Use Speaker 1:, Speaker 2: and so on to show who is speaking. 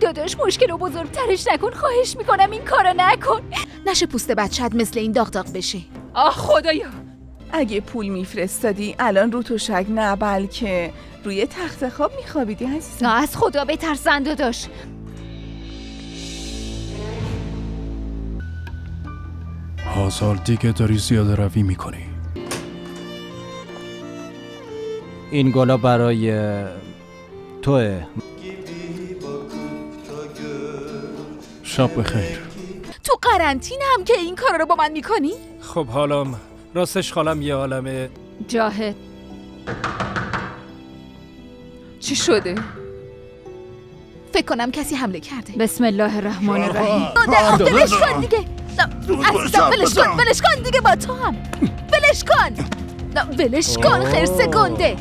Speaker 1: داداش مشکل رو بزرگترش نکن خواهش می‌کنم این کارو نکن. نشه پوست بچت مثل این داغ داغ بشه.
Speaker 2: آه خدایا.
Speaker 3: اگه پول میفرستادی الان رو تشک نه بلکه روی تخت خواب میخوابیدی عزیزم.
Speaker 1: نه از خدا بترسن داداش.
Speaker 4: هازار دیگه داری زیاده روی می‌کنی.
Speaker 5: این گلا برای توه.
Speaker 4: شب بخیر.
Speaker 1: تو قرنطینه هم که این کارا رو با من می‌کنی؟
Speaker 6: خب حالا راستش خالم یه عالمه
Speaker 1: جاهد
Speaker 2: چی شده؟
Speaker 1: فکر کنم کسی حمله کرده.
Speaker 2: بسم الله الرحمن الرحیم.
Speaker 1: نه ولش کن دیگه. عزیزم ولش کن ولش کن دیگه با تو هم. ولش کن. نه، ولش کن خرس گنده